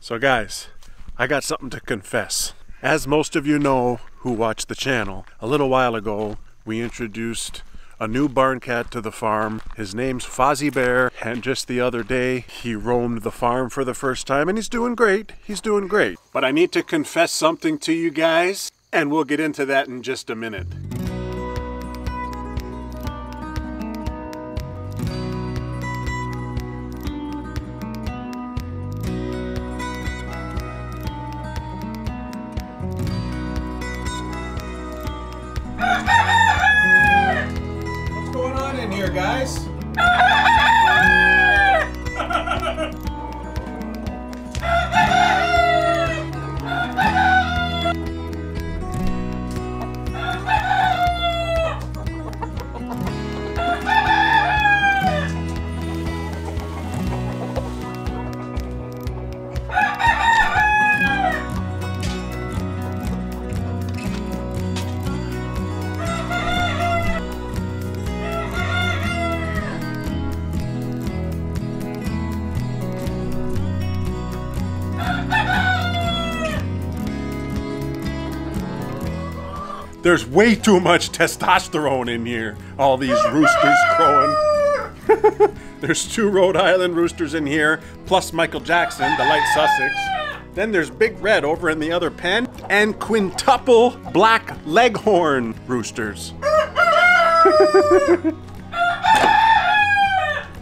So guys, I got something to confess. As most of you know who watch the channel, a little while ago we introduced a new barn cat to the farm. His name's Fozzy Bear, and just the other day he roamed the farm for the first time, and he's doing great. He's doing great. But I need to confess something to you guys, and we'll get into that in just a minute. Here, guys? There's way too much testosterone in here. All these roosters crowing. there's two Rhode Island roosters in here, plus Michael Jackson, the light Sussex. Then there's Big Red over in the other pen, and quintuple black leghorn roosters.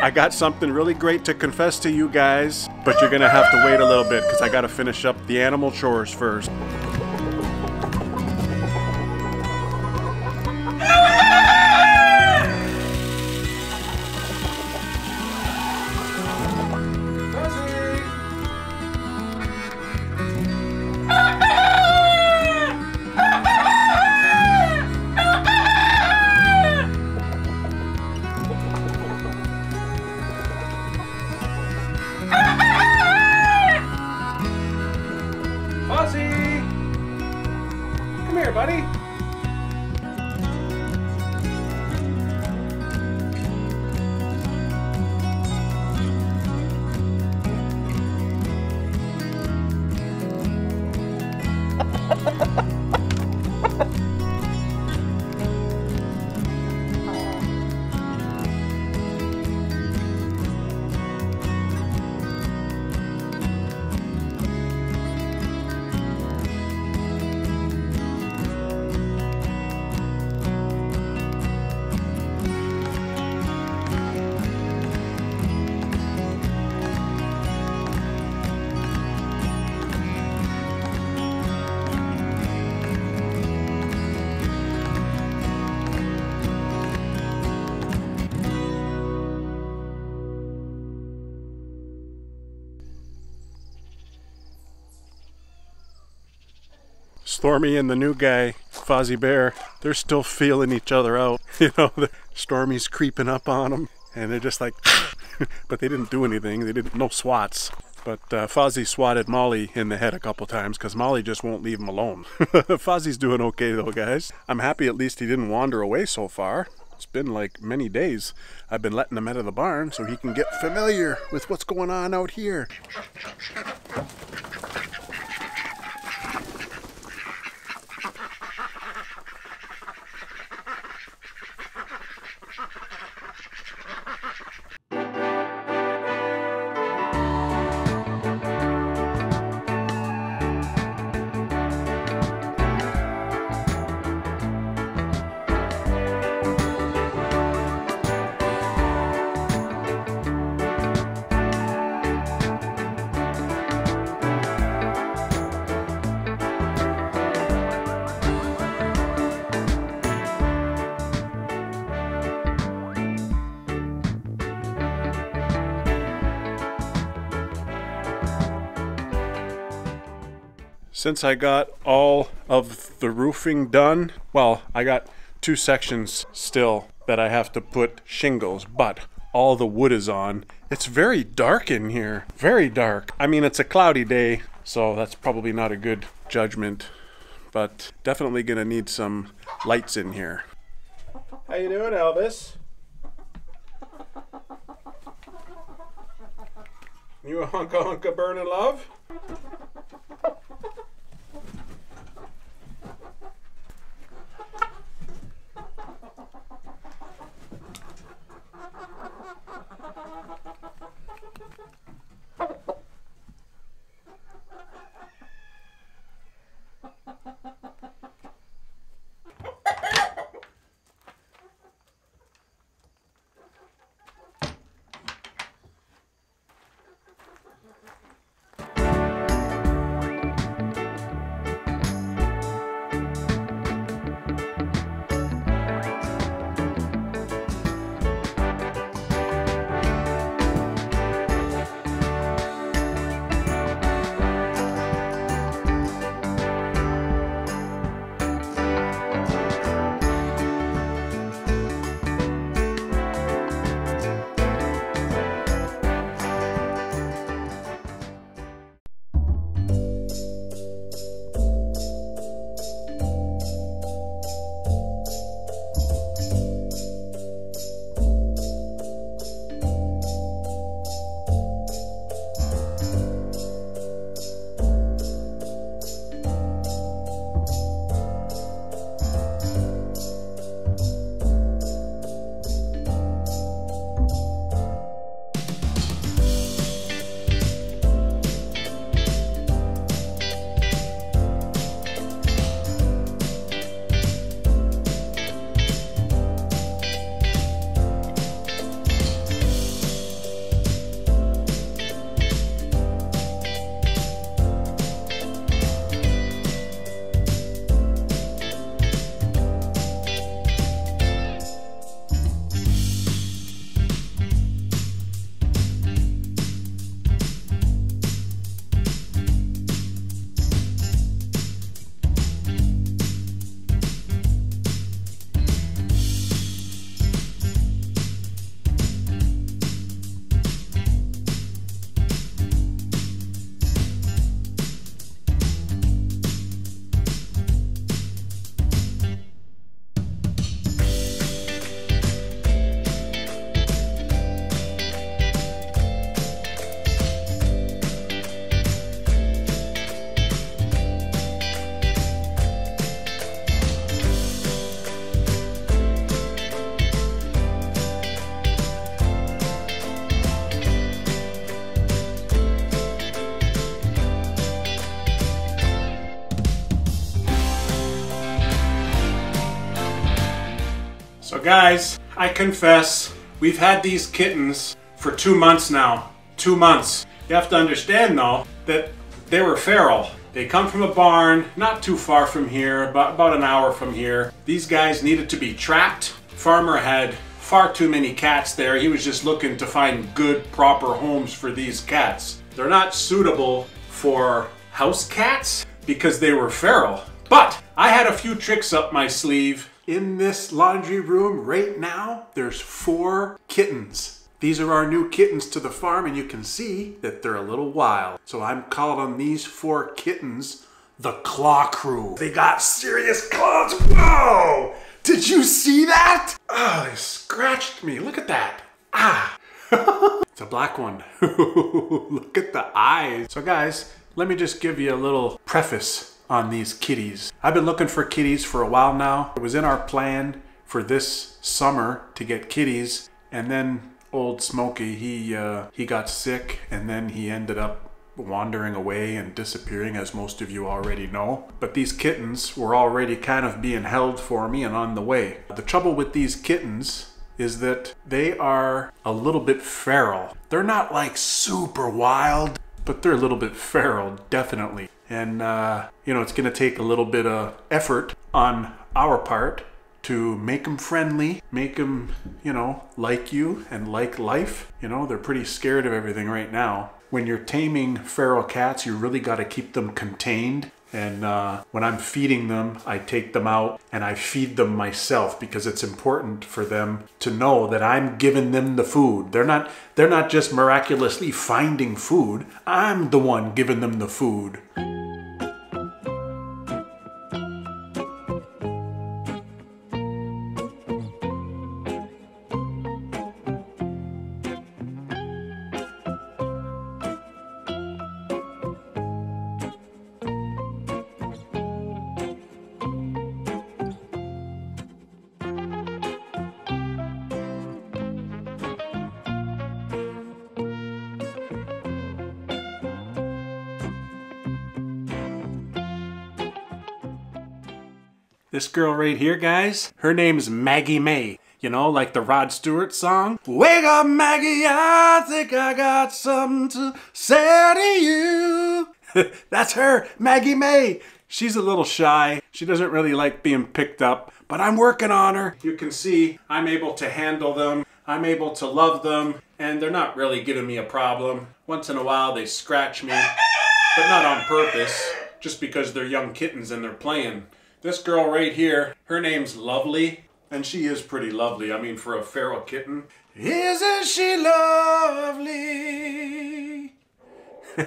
I got something really great to confess to you guys, but you're gonna have to wait a little bit because I gotta finish up the animal chores first. Stormy and the new guy, Fozzy Bear, they're still feeling each other out. You know, the Stormy's creeping up on them, and they're just like, but they didn't do anything. They didn't, no swats. But uh, Fozzy swatted Molly in the head a couple times because Molly just won't leave him alone. Fozzy's doing okay though, guys. I'm happy at least he didn't wander away so far. It's been like many days. I've been letting him out of the barn so he can get familiar with what's going on out here. Since I got all of the roofing done, well, I got two sections still that I have to put shingles, but all the wood is on. It's very dark in here. Very dark. I mean, it's a cloudy day, so that's probably not a good judgment, but definitely gonna need some lights in here. How you doing, Elvis? You a hunka hunka burning love? So guys, I confess, we've had these kittens for two months now. Two months. You have to understand though, that they were feral. They come from a barn, not too far from here, about, about an hour from here. These guys needed to be trapped. Farmer had far too many cats there. He was just looking to find good, proper homes for these cats. They're not suitable for house cats because they were feral. But I had a few tricks up my sleeve. In this laundry room right now, there's four kittens. These are our new kittens to the farm and you can see that they're a little wild. So I'm calling these four kittens the Claw Crew. They got serious claws. Whoa! Did you see that? Oh, they scratched me. Look at that. Ah. it's a black one. Look at the eyes. So guys, let me just give you a little preface on these kitties. I've been looking for kitties for a while now. It was in our plan for this summer to get kitties and then old Smokey, he uh, he got sick and then he ended up wandering away and disappearing as most of you already know. But these kittens were already kind of being held for me and on the way. The trouble with these kittens is that they are a little bit feral. They're not like super wild, but they're a little bit feral, definitely. And, uh, you know, it's going to take a little bit of effort on our part to make them friendly, make them, you know, like you and like life. You know, they're pretty scared of everything right now. When you're taming feral cats, you really got to keep them contained. And uh, when I'm feeding them, I take them out and I feed them myself because it's important for them to know that I'm giving them the food. They're not they're not just miraculously finding food. I'm the one giving them the food. This girl right here, guys, her name's Maggie May. You know, like the Rod Stewart song. Wake up, Maggie, I think I got something to say to you. That's her, Maggie May. She's a little shy. She doesn't really like being picked up, but I'm working on her. You can see I'm able to handle them. I'm able to love them, and they're not really giving me a problem. Once in a while, they scratch me, but not on purpose, just because they're young kittens and they're playing. This girl right here, her name's Lovely. And she is pretty lovely. I mean, for a feral kitten. Isn't she lovely?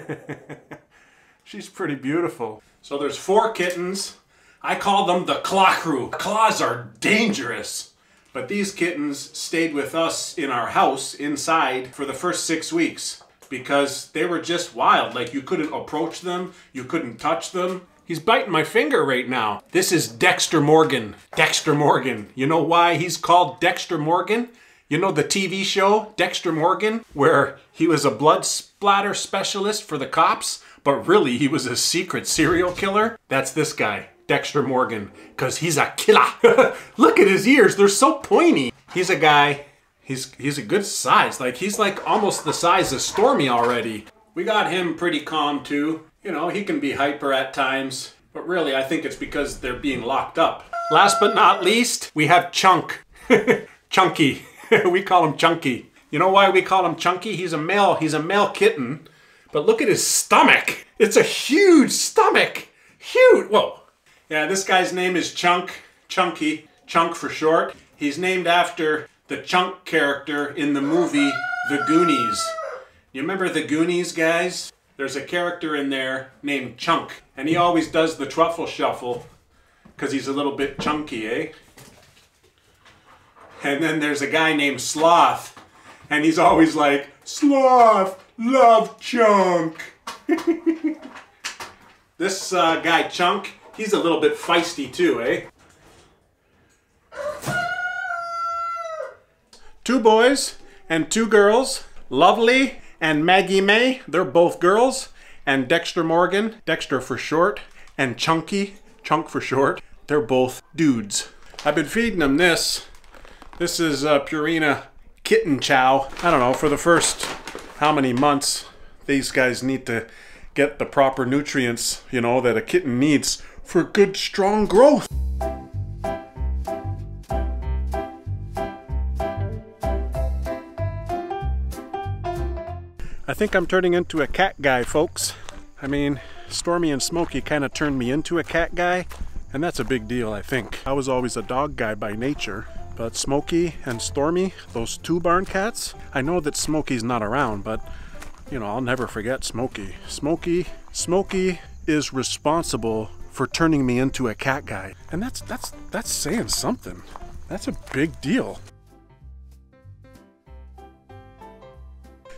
She's pretty beautiful. So there's four kittens. I call them the claw crew. Claws are dangerous. But these kittens stayed with us in our house inside for the first six weeks because they were just wild. Like you couldn't approach them, you couldn't touch them. He's biting my finger right now. This is Dexter Morgan. Dexter Morgan. You know why he's called Dexter Morgan? You know the TV show Dexter Morgan, where he was a blood splatter specialist for the cops, but really he was a secret serial killer? That's this guy, Dexter Morgan, because he's a killer. Look at his ears, they're so pointy. He's a guy, he's, he's a good size. Like, he's like almost the size of Stormy already. We got him pretty calm too. You know, he can be hyper at times, but really I think it's because they're being locked up. Last but not least, we have Chunk. Chunky. we call him Chunky. You know why we call him Chunky? He's a male, he's a male kitten. But look at his stomach. It's a huge stomach. Huge. Whoa. Yeah, this guy's name is Chunk. Chunky. Chunk for short. He's named after the Chunk character in the movie The Goonies. You remember The Goonies, guys? There's a character in there named Chunk, and he always does the truffle shuffle because he's a little bit chunky, eh? And then there's a guy named Sloth, and he's always like, Sloth, love Chunk. this uh, guy Chunk, he's a little bit feisty too, eh? Two boys and two girls, lovely and Maggie May, they're both girls, and Dexter Morgan, Dexter for short, and Chunky, Chunk for short, they're both dudes. I've been feeding them this. This is uh, Purina Kitten Chow. I don't know, for the first how many months these guys need to get the proper nutrients, you know, that a kitten needs for good, strong growth. I think I'm turning into a cat guy, folks. I mean, Stormy and Smokey kind of turned me into a cat guy, and that's a big deal, I think. I was always a dog guy by nature, but Smokey and Stormy, those two barn cats, I know that Smokey's not around, but you know, I'll never forget Smokey. Smokey, Smokey is responsible for turning me into a cat guy. And that's that's that's saying something. That's a big deal.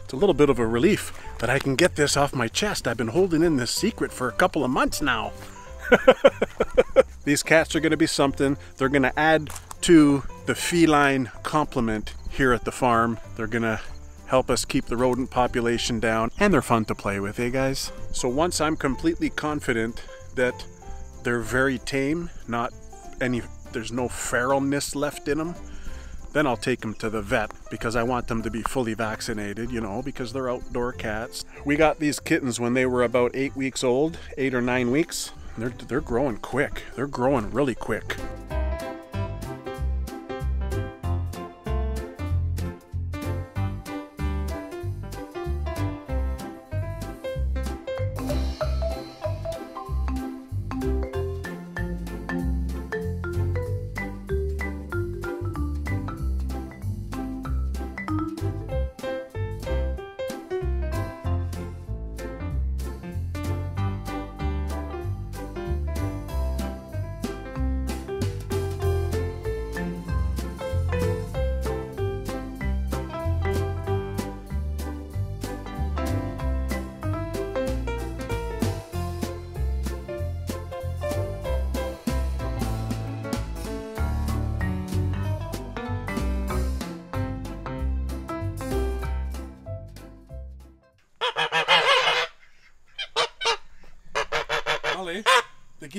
It's a little bit of a relief that I can get this off my chest. I've been holding in this secret for a couple of months now. These cats are going to be something. They're going to add to the feline complement here at the farm. They're going to help us keep the rodent population down, and they're fun to play with, eh, guys? So once I'm completely confident that they're very tame, not any, there's no feralness left in them, then I'll take them to the vet because I want them to be fully vaccinated, you know, because they're outdoor cats. We got these kittens when they were about eight weeks old, eight or nine weeks. They're, they're growing quick. They're growing really quick.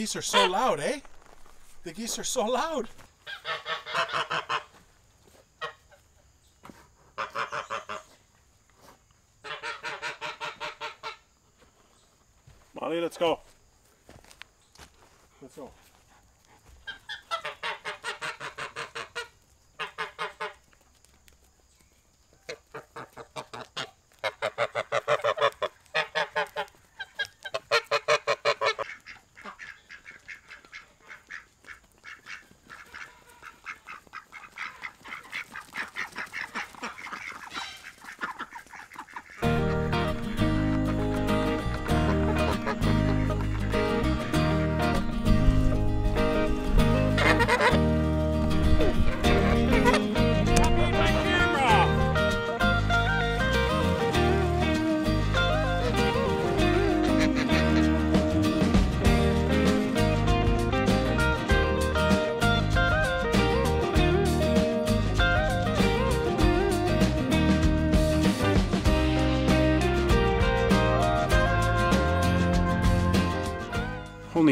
Geese are so loud, eh? The geese are so loud. Molly, let's go. Let's go.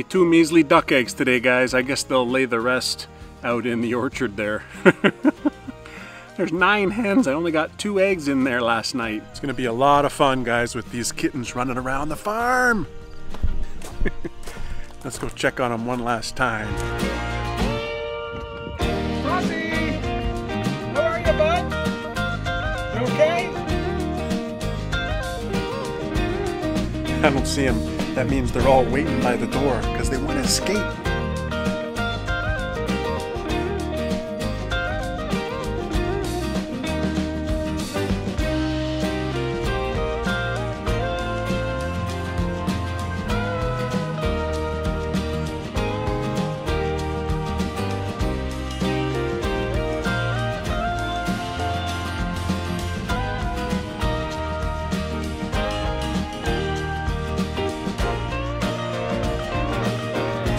Two measly duck eggs today, guys. I guess they'll lay the rest out in the orchard there. There's nine hens. I only got two eggs in there last night. It's gonna be a lot of fun, guys, with these kittens running around the farm. Let's go check on them one last time. Frosty! How are you, bud? You okay? I don't see them. That means they're all waiting by the door because they want to escape.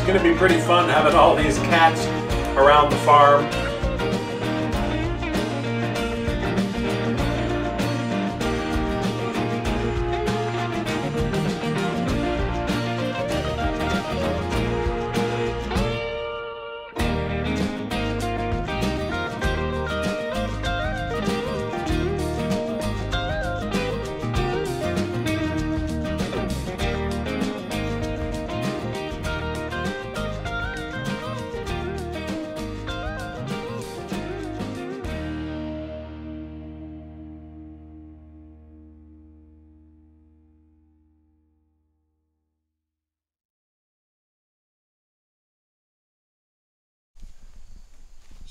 It's gonna be pretty fun having all these cats around the farm.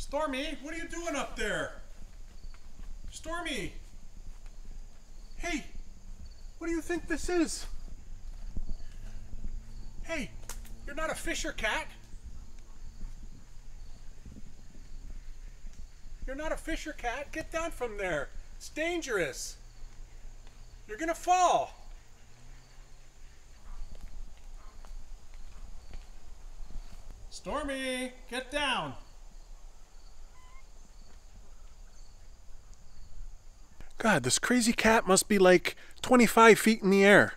Stormy, what are you doing up there? Stormy! Hey, what do you think this is? Hey, you're not a fisher cat. You're not a fisher cat. Get down from there. It's dangerous. You're gonna fall. Stormy, get down. God, this crazy cat must be like 25 feet in the air.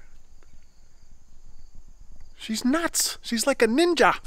She's nuts. She's like a ninja.